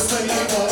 Zostawiam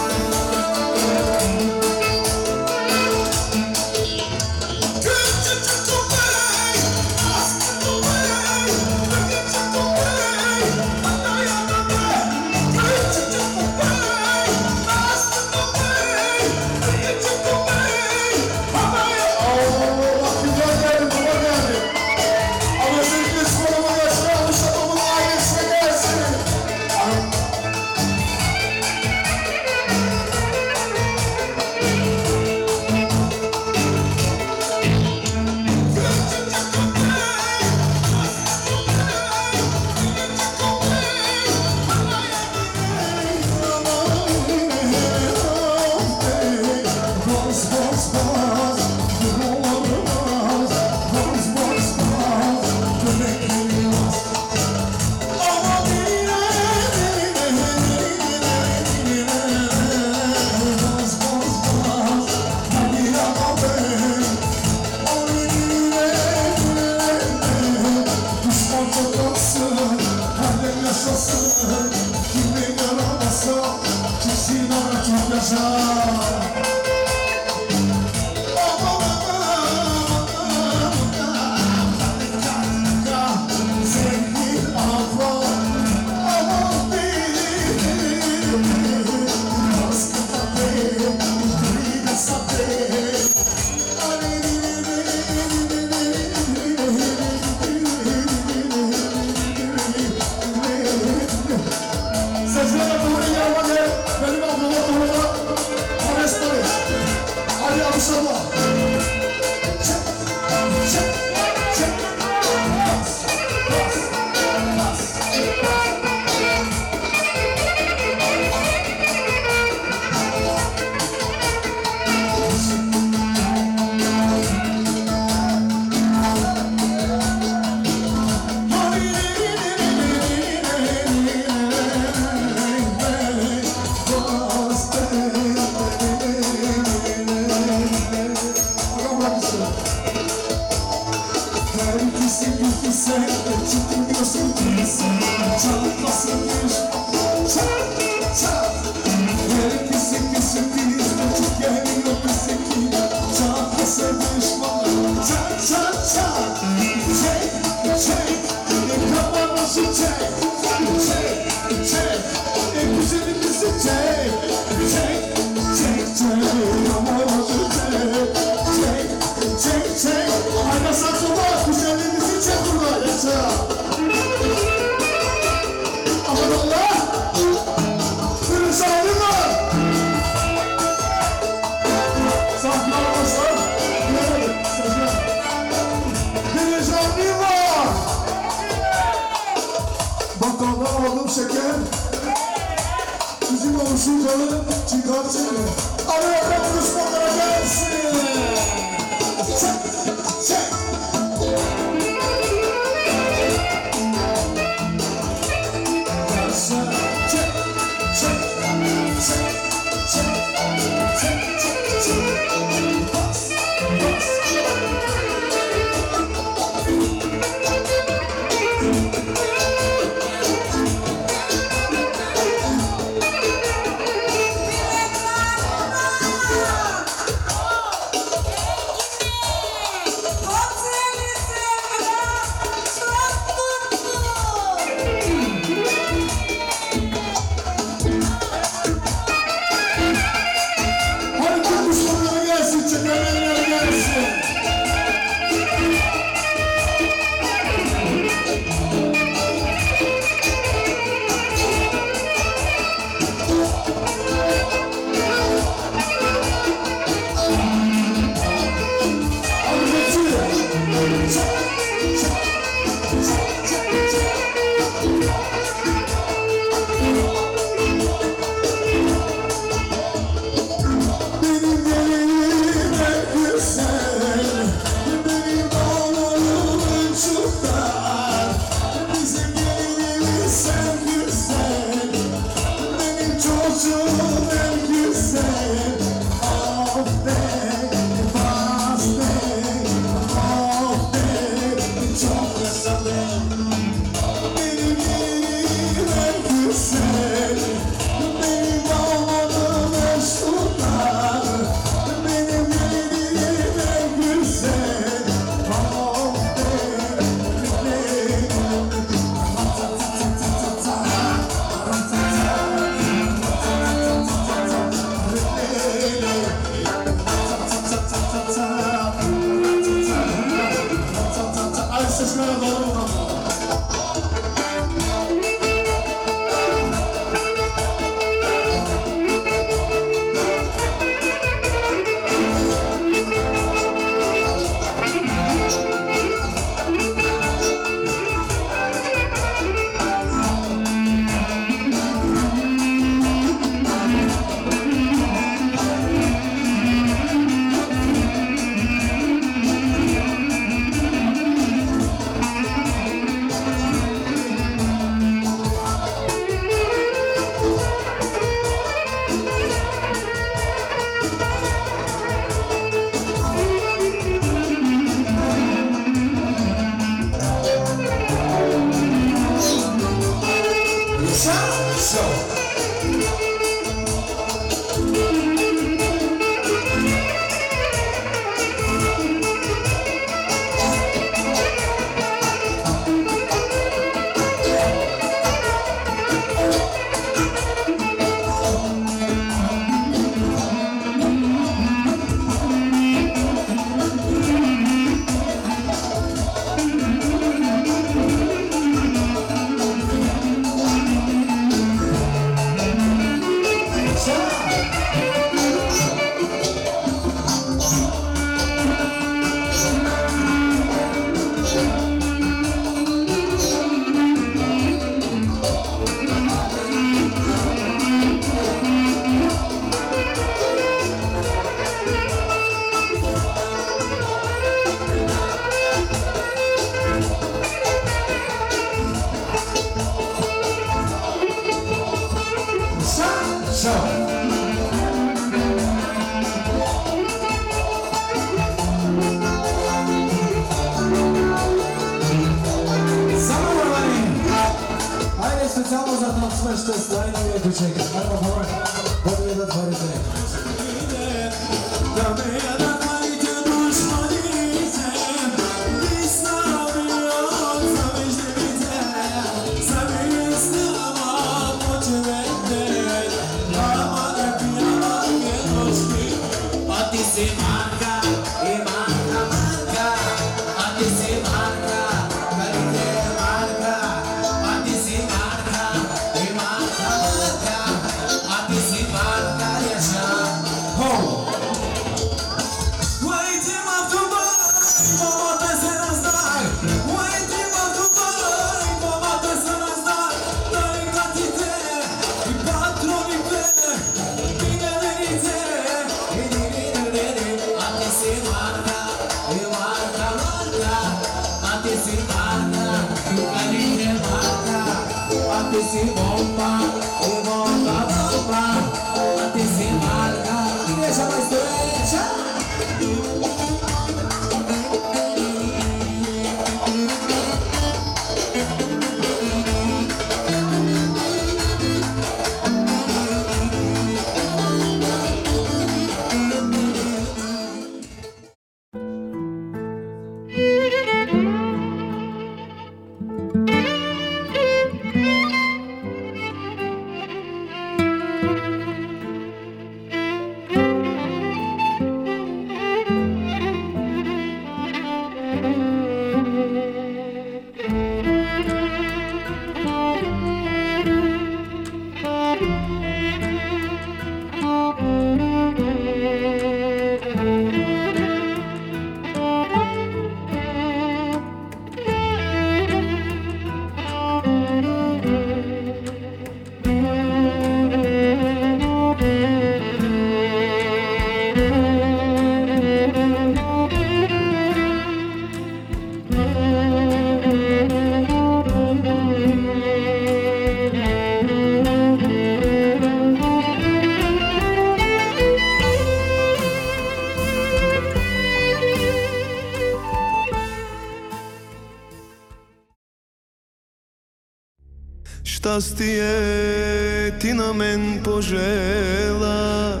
щастие ти на мен пожела.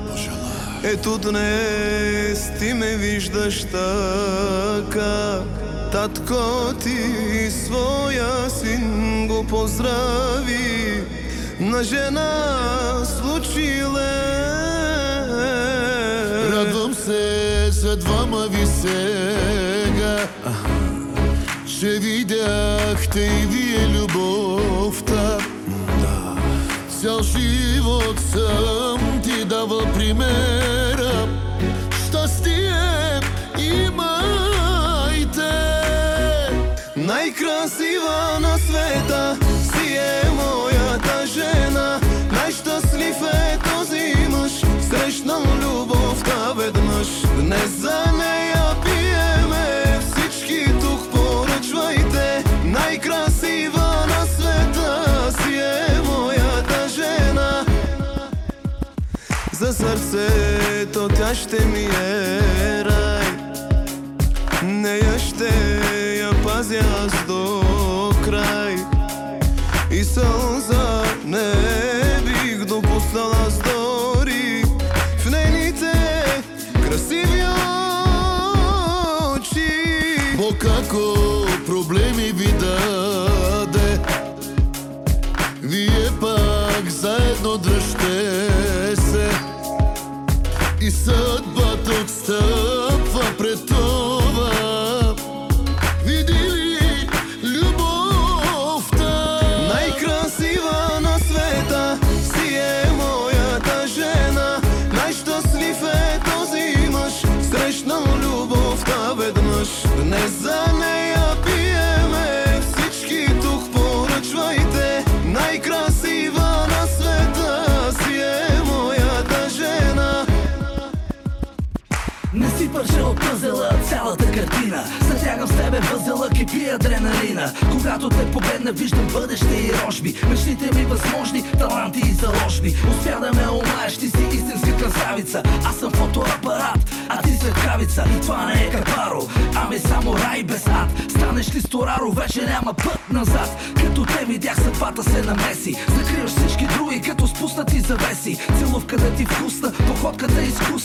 Ето днес ти ме виждаш така. Татко ти своя син го поздрави на жена случиле. Радвам се за двама ви сега, че видяхте и вие любов. Цял живот съм ти давал примера. Щастие имайте. Най-красива на света си е моята жена. Най-щастлив е този мъж. Срещнал любовта веднъж. Днес за нея Măcar se tot te aștemie продажби Мечтите ми възможни, таланти и заложби. Успя да ме омаеш, ти си истинска красавица. Аз съм фотоапарат, а ти светкавица И това не е капаро, ами само рай без ад. Станеш ли стораро, вече няма път назад. Като те видях, съдбата се намеси. Закриваш всички други, като спуснати завеси. Целувката ти вкусна, походката е изкусна.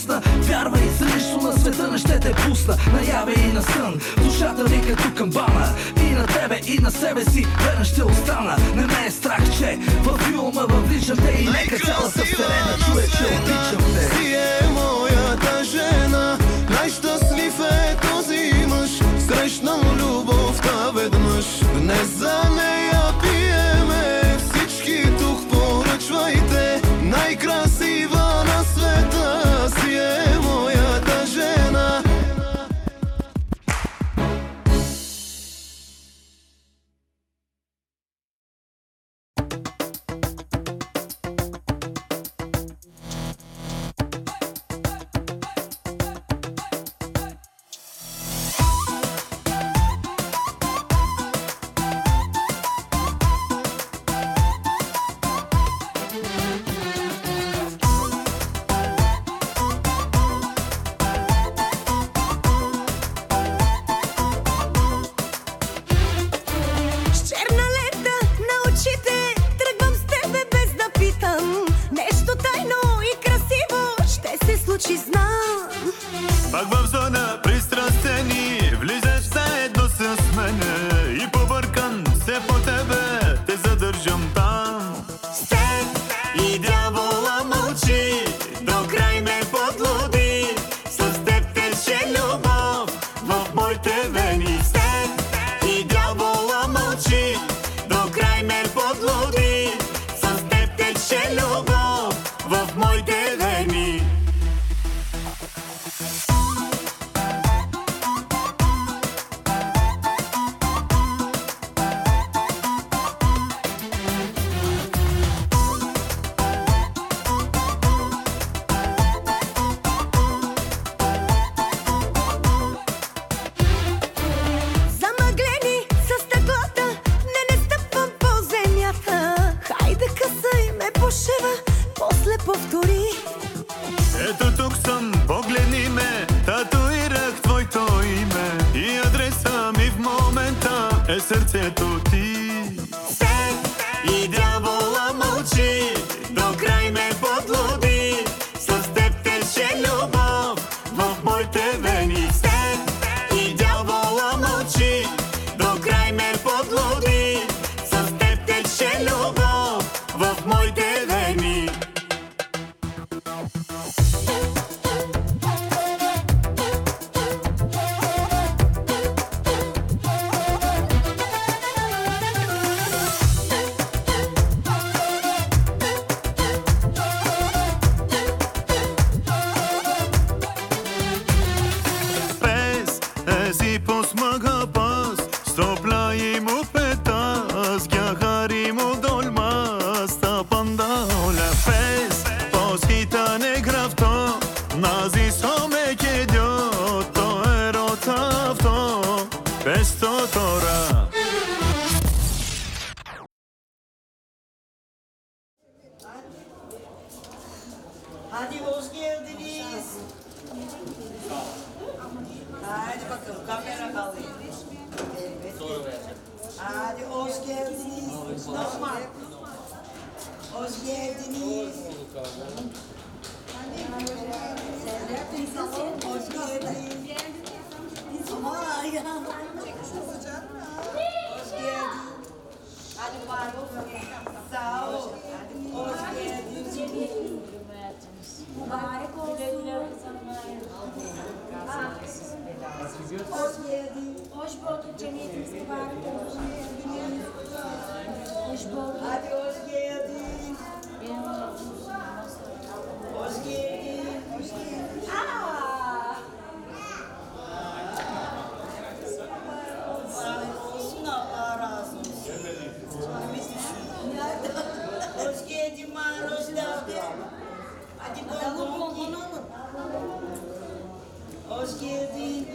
hoş geldin.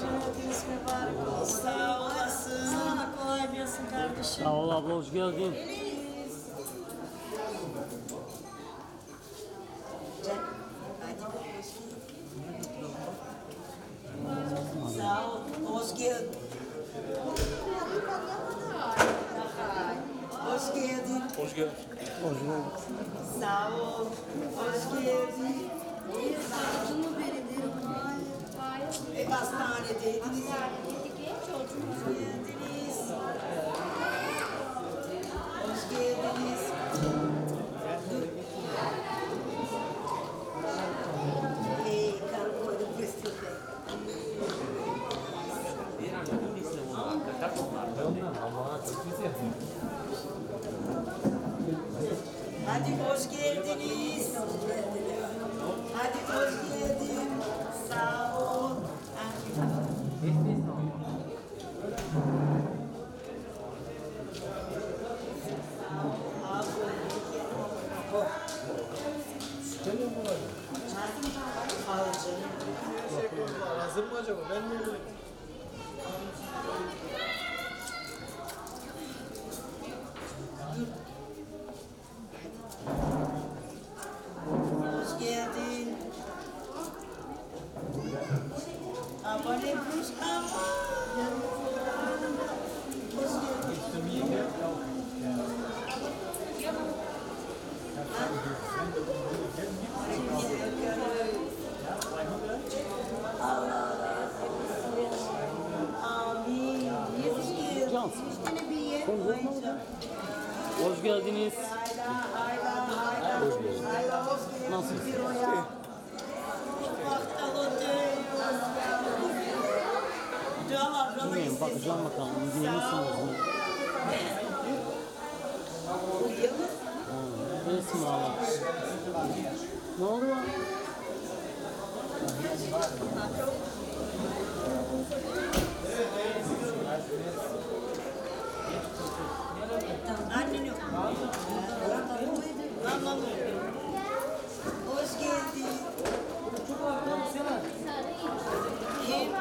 Cemaatiniz mübarek olsun. Sağ olasın. Sana kolay gelsin kardeşim. Sağ ol abla, hoş geldin. Hoş geldiniz. Hoş bulduk. Nasılsınız? Bakacağım bakalım. Dinliyorsunuz mu? Hoş geldin. Kim?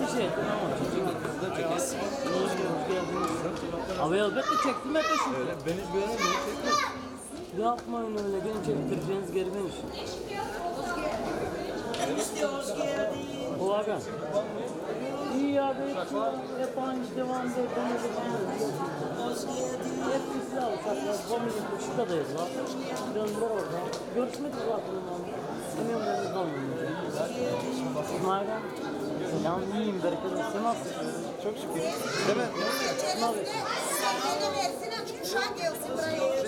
Bir şey geldiniz. Abi elbette çektim hep şimdi. Ben hiç göremedim. Yapmayın öyle, beni çektireceğiniz geri benim işim. Hoş geldin. O aga. İyi ya be, hep, hep aynı devam ediyor. Ben de devam ediyor. Hoş geldin. Hep bizle alacaklar. Familya Kuşka'dayız lan. Döndüler orada. Görüşmedik zaten onlarla. Eminim ben de olmayacak. İsmail abi. Selam iyiyim, bereketli. Sen? Çok şükür. Değil mi? Ne yapıyorsun? Sana versene çünkü şu an gelsin buraya. Aç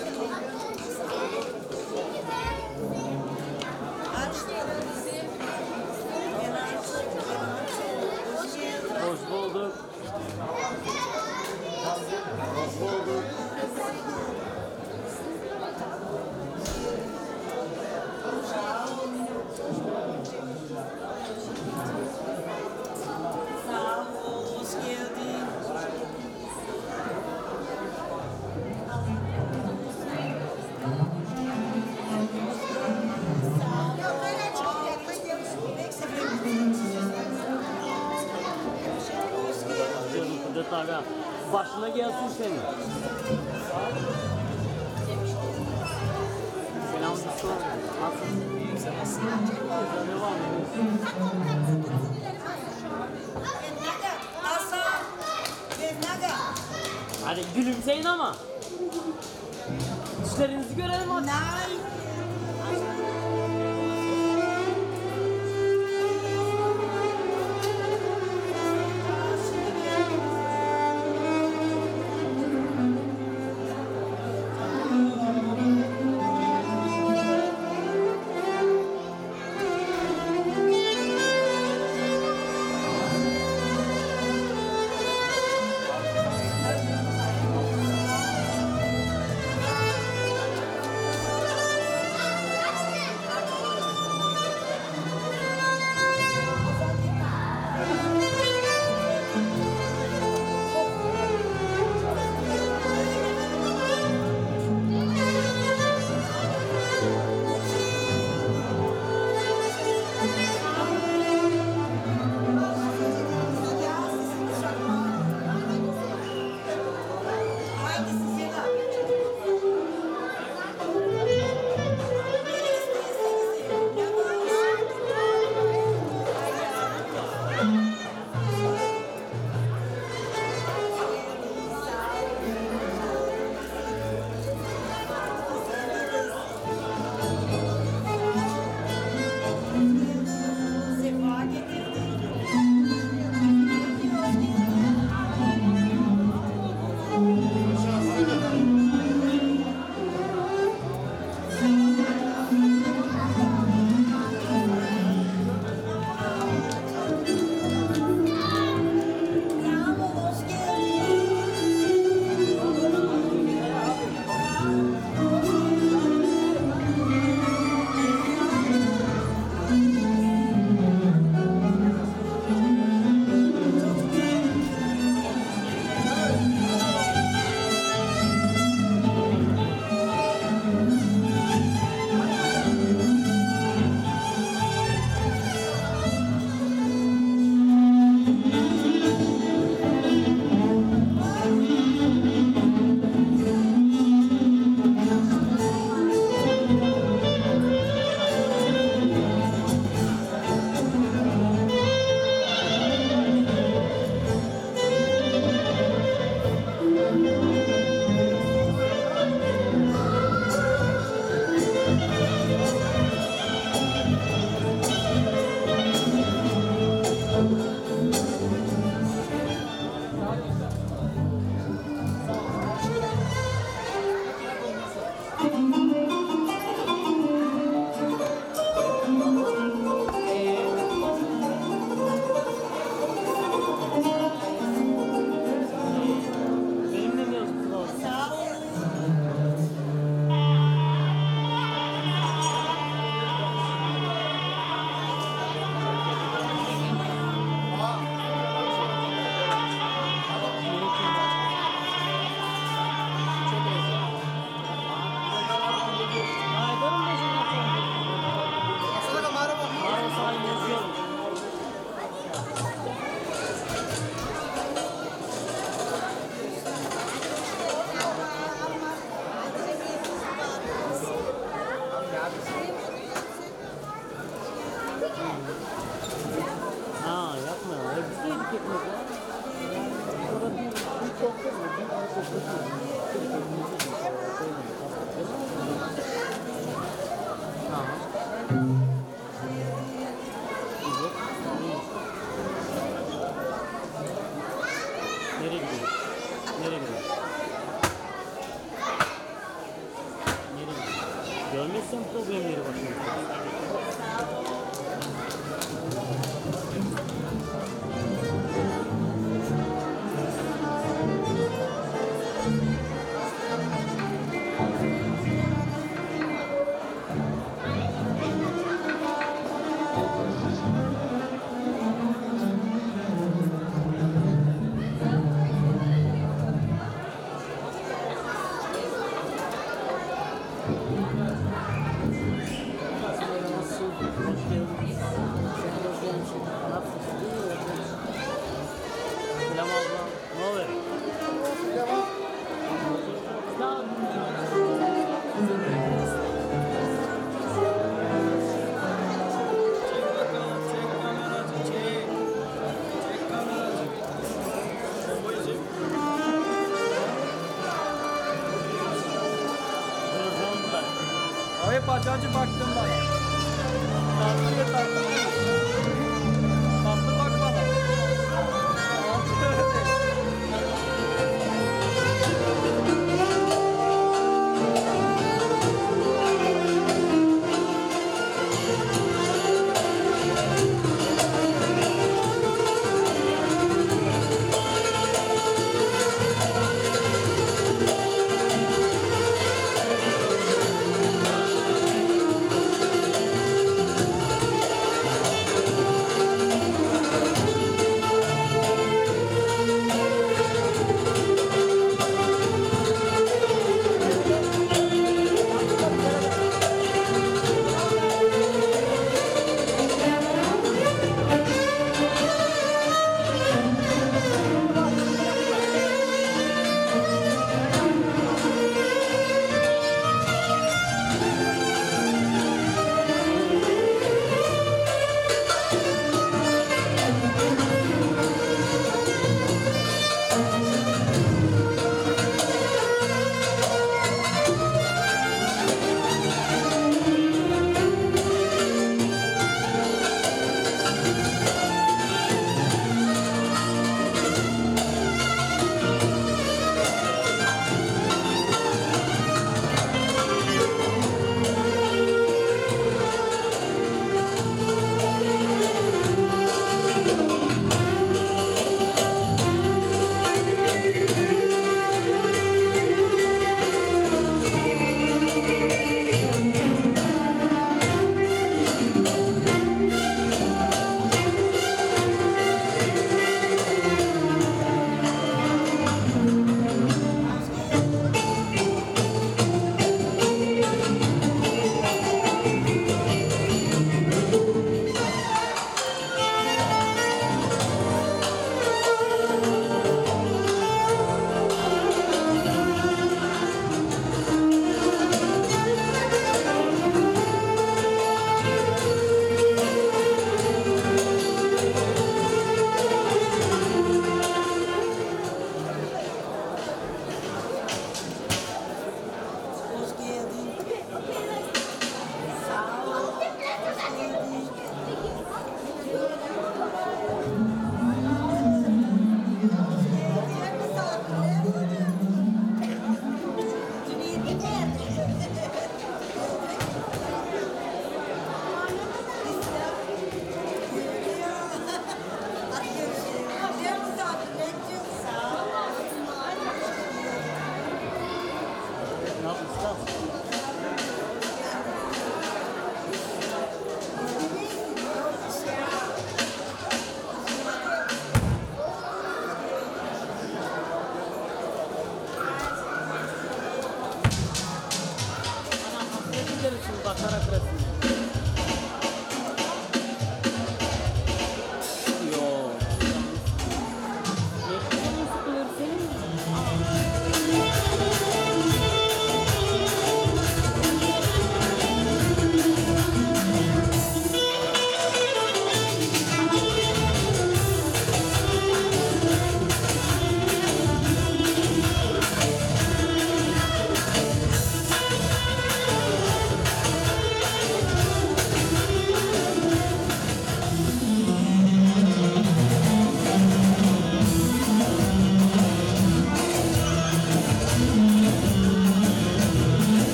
Aga. Başına gelsin senin. Selam sen. Hadi gülümseyin ama. Dişlerinizi görelim hadi.